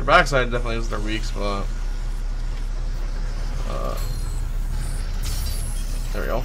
Their backside definitely is their weak spot. Uh, there we go.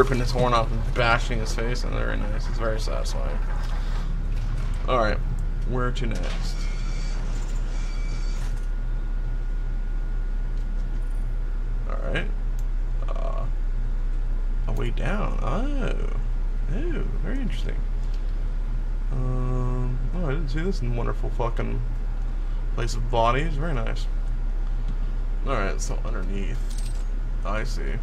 Ripping his horn off and bashing his face, and very nice. It's very satisfying. Alright, where to next? Alright. Uh, a way down. Oh. Oh, very interesting. Um, oh, I didn't see this wonderful fucking place of bodies. Very nice. Alright, so underneath. I see.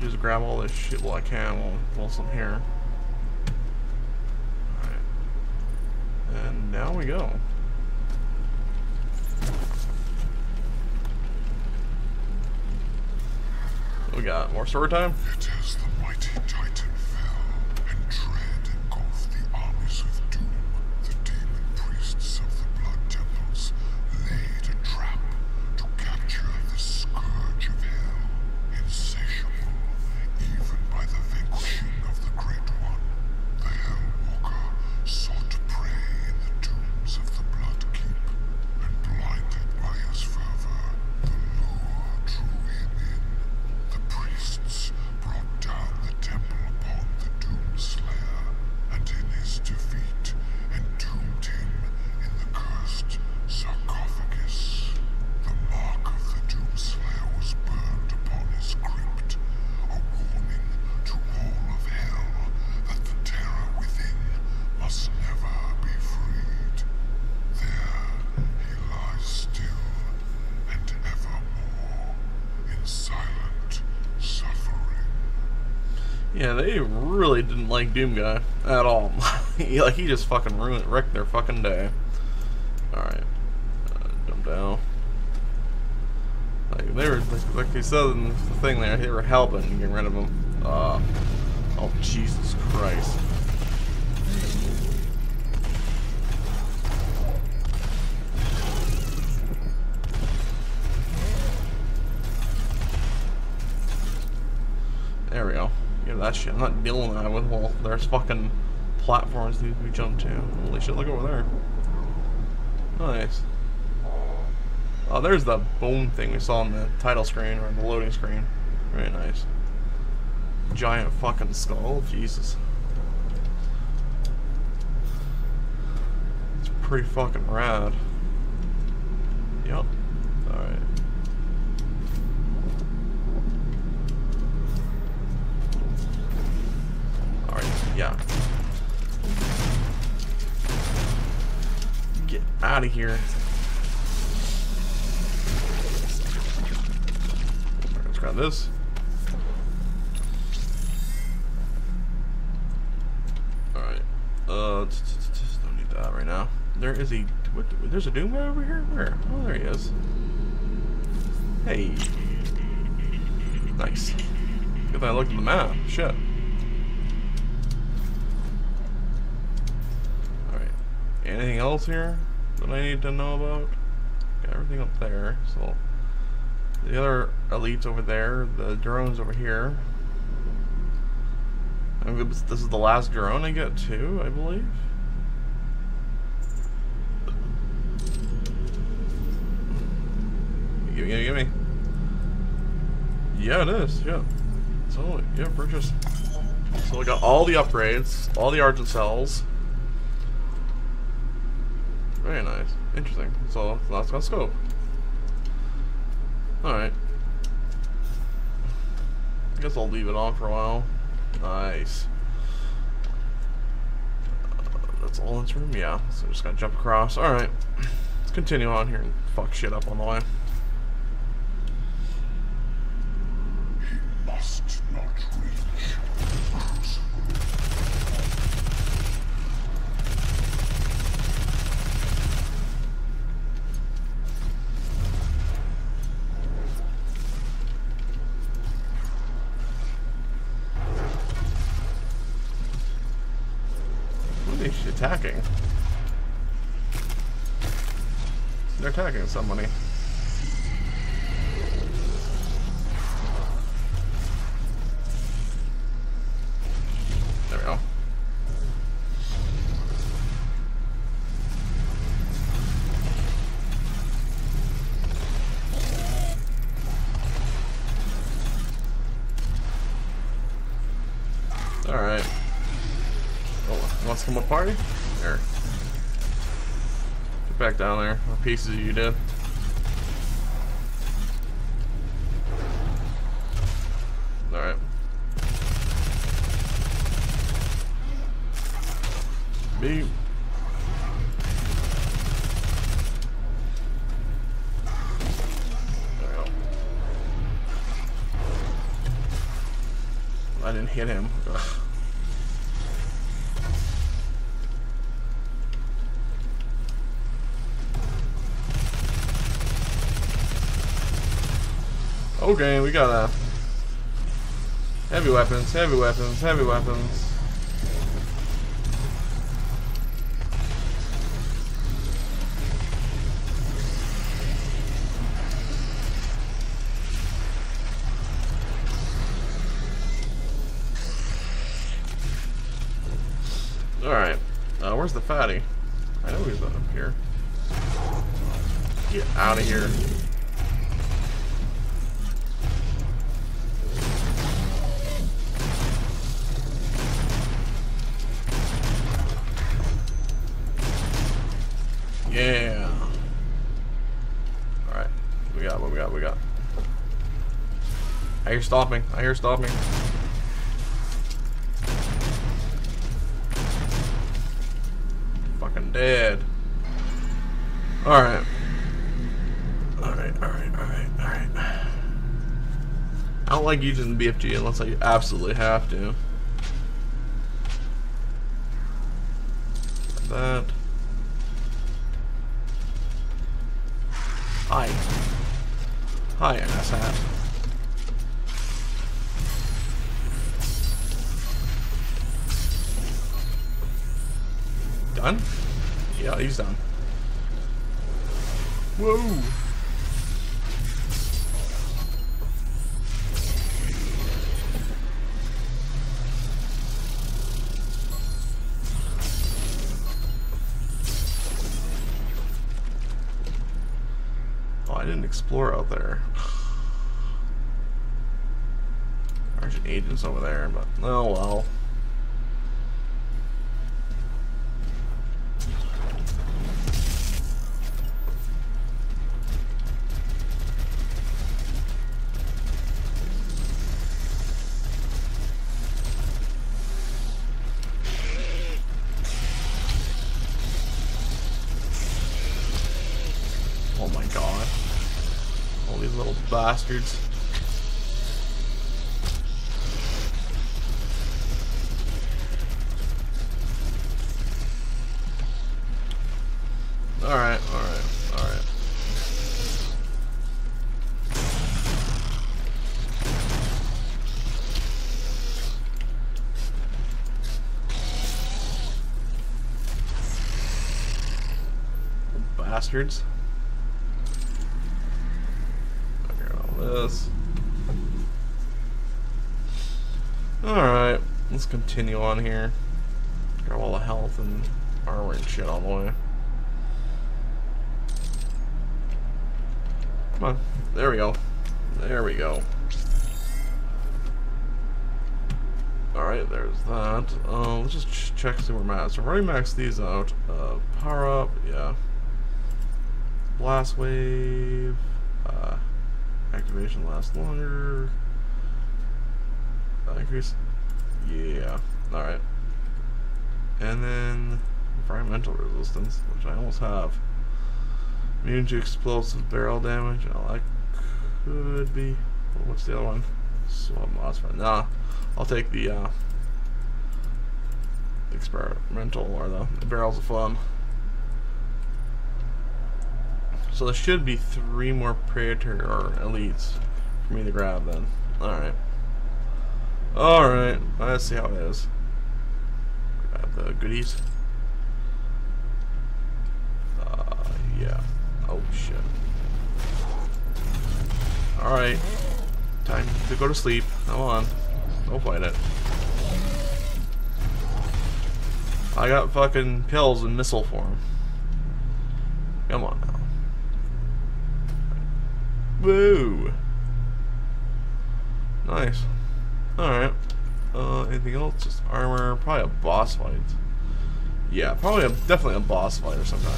Just grab all this shit while I can while, whilst I'm here. Alright. And now we go. We got more story time? Yet as the mighty Titan fell, and dread engulfed the armies of doom, the demon priests of the blood temples laid a trap to capture the scourge of hell, insatiable even by the vanquishing of the Great One. The Hellwalker sought prey in the tombs of the Blood Keep, and blinded by his fervor, the lure drew him in. The priests brought down the temple upon the Doomslayer, and in his defeat entombed him in the cursed sarcophagus. The mark of the Doomslayer was burned upon his crypt, a warning to all of hell that the terror within must never be freed. There he lies still and evermore in silent suffering. Yeah, they really didn't like Doom Guy at all. He- like he just fucking ruined, wrecked their fucking day. All right, uh, jump down. Like they were, like, like they said in the thing there, they were helping getting rid of him. Uh, oh Jesus Christ! That shit. I'm not dealing with that with well, there's fucking platforms to be jumped to. Holy shit, look over there. Nice. Oh, there's the bone thing we saw on the title screen or the loading screen. Very nice. Giant fucking skull. Jesus. It's pretty fucking rad. Yep. Alright. Alright, yeah. Get out of here. Let's grab this. Alright. Uh, don't need that right now. There is a. What, there's a Doom guy over here? Where? Oh, there he is. Hey. Nice. Good thing I looked at the map. Shit. Alright. Anything else here that I need to know about? Got everything up there, so. The other elites over there, the drones over here. This is the last drone I get too, I believe. Gimme, gimme, gimme. Yeah, it is. Yeah. So yeah, purchase. So we got all the upgrades, all the argent cells. Very nice. Interesting. So that's got scope. Alright. I guess I'll leave it on for a while. Nice. Uh, that's all in this room? Yeah. So just gotta jump across. Alright. Let's continue on here and fuck shit up on the way. Attacking somebody. There we go. Alright. Oh, wants to come a party? There. Get back down there. What pieces you did? Alright. Go. I didn't hit him. Okay, we got uh, heavy weapons, heavy weapons, heavy weapons. Alright, uh, where's the fatty? I know he's up here. Get out of here. Yeah. Alright. We got what we got, we got. I hear stopping. I hear stopping. Fucking dead. Alright. Alright, alright, alright, alright. I don't like using the BFG unless I absolutely have to. That. Hi. Hi, asshat. Done? Yeah, he's done. Whoa! Explore out there. There's agents over there, but oh well. Bastards. Alright, alright, alright. Bastards. Okay, all this. Alright, let's continue on here. Grab all the health and armor and shit all the way. Come on. There we go. There we go. Alright, there's that. Uh, let's just ch check see where we're at. So I've already maxed these out. Uh, power up, yeah. Blast wave. Uh, activation lasts longer. Increase. Yeah. Alright. And then environmental resistance, which I almost have. Immune to explosive barrel damage. Oh, that could be. What's the other one? Swap MOSFET. Nah, I'll take the uh, experimental or the, the barrels of fun. So there should be three more Praetor or Elites for me to grab then. Alright. Alright, let's see how it is. Grab the goodies. Uh, yeah. Oh shit. Alright. Time to go to sleep. Come on. Don't fight it. I got fucking pills in missile form. Come on now. Woo! Nice. Alright. Uh, anything else? Just armor. Probably a boss fight. Yeah, probably a, definitely a boss fight or sometime.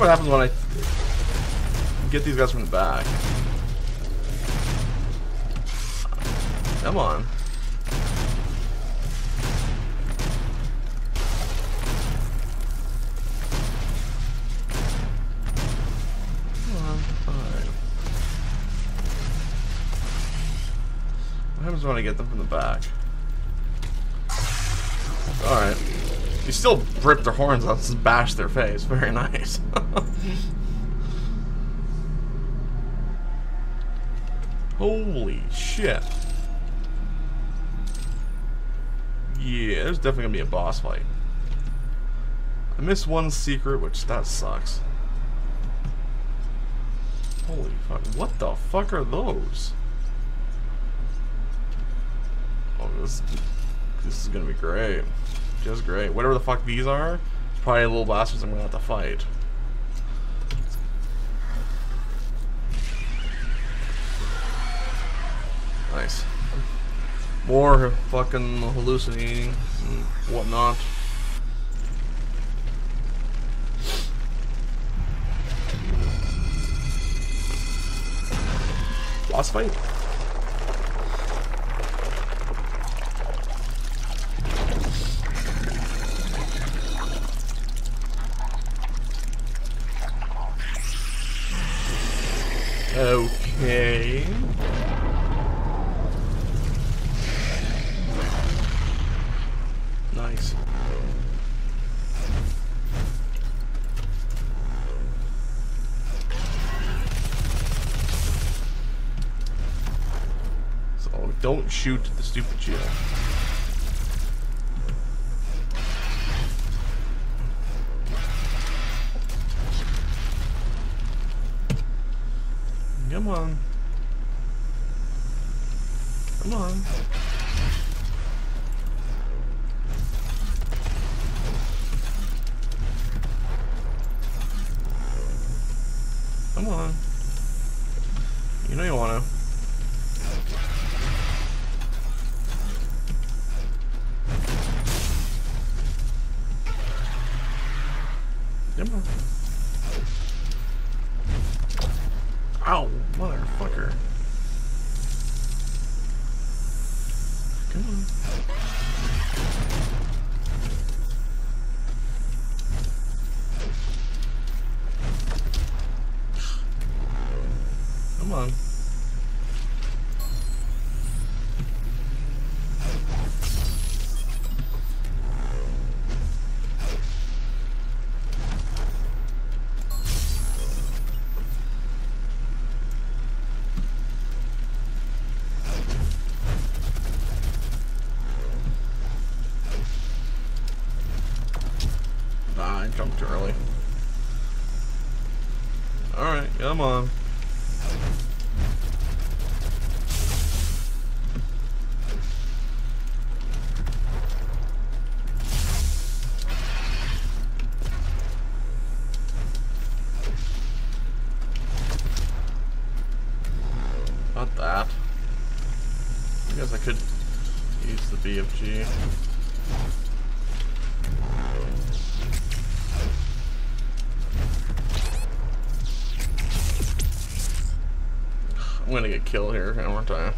What happens when I get these guys from the back. Come on. What happens when I get them from the back? Alright. You still rip their horns out and bash their face. Very nice. Holy shit. Yeah, there's definitely gonna be a boss fight. I missed one secret, which that sucks. Holy fuck. What the fuck are those? Oh, this, this is gonna be great. Just great. Whatever the fuck these are, it's probably a little bastards I'm gonna have to fight. Nice. More fucking hallucinating and whatnot. Boss fight? Shoot the stupid shield. Come on. Come on. I'm gonna get killed here, aren't I?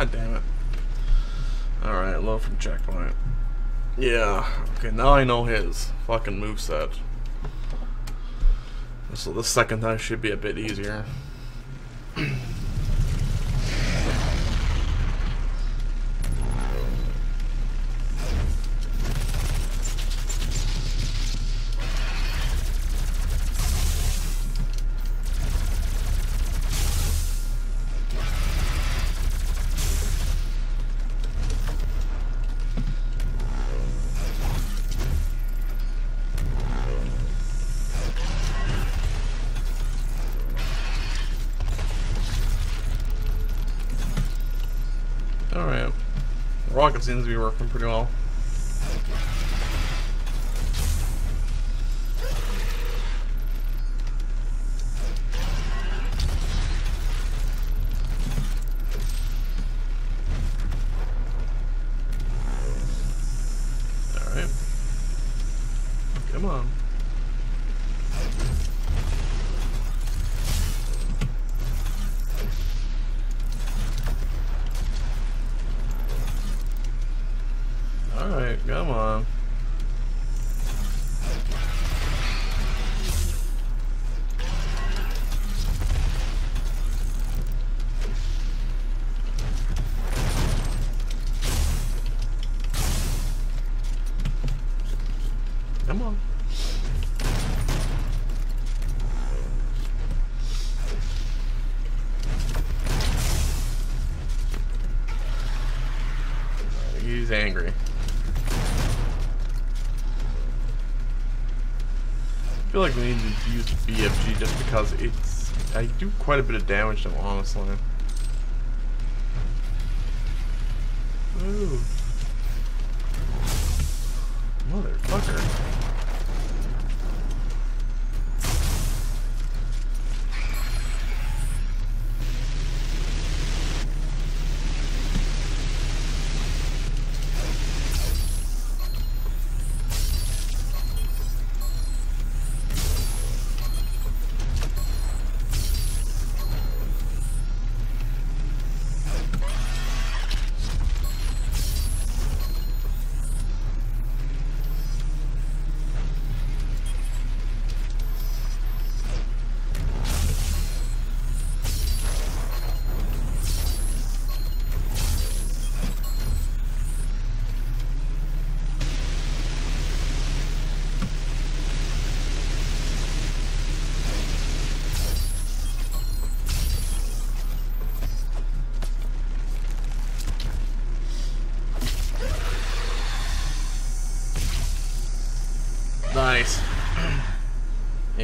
God damn it. Alright, low from checkpoint. Yeah, okay, now I know his fucking moveset. So the second time should be a bit easier. Rocket seems to be working pretty well. Like we need to use BFG just because it's I do quite a bit of damage to him,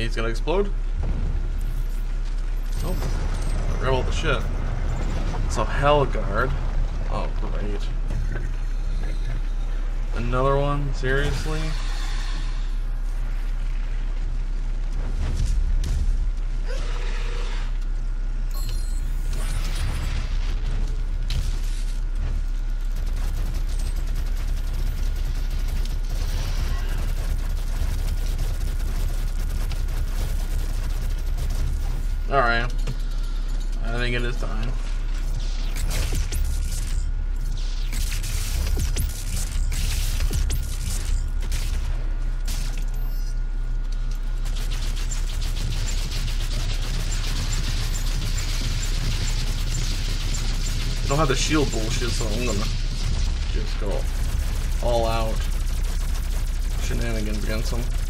He's gonna explode. Oh, grab all the shit. So Hellguard. Oh, great. Another one? Seriously? Alright. I think it is time. I don't have the shield bullshit, so I'm gonna just go all out shenanigans against them.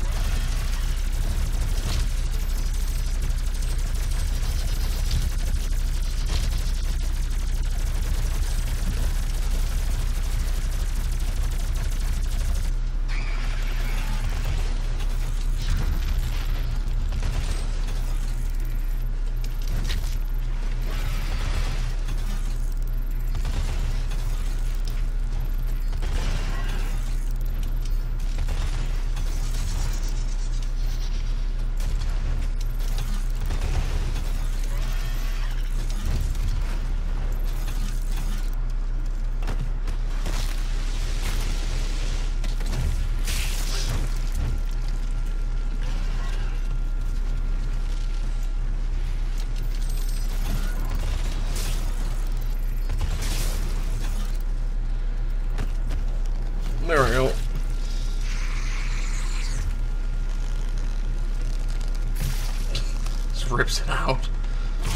Rips it out.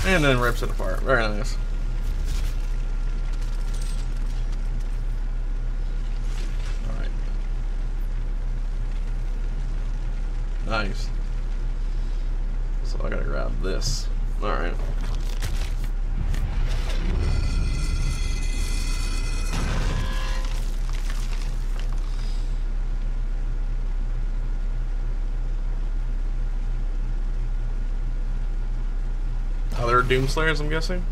And then rips it apart. Very nice. Alright. Nice. So I gotta grab this. Alright. Other Doomslayers, I'm guessing?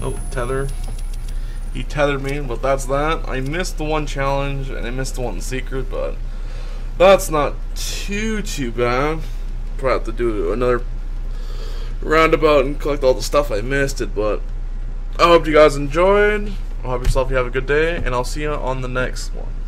Oh, tether. He tethered me, but that's that. I missed the one challenge, and I missed the one secret, but that's not too, too bad. Probably have to do another roundabout and collect all the stuff I missed it, but I hope you guys enjoyed. I hope yourself you have a good day, and I'll see you on the next one.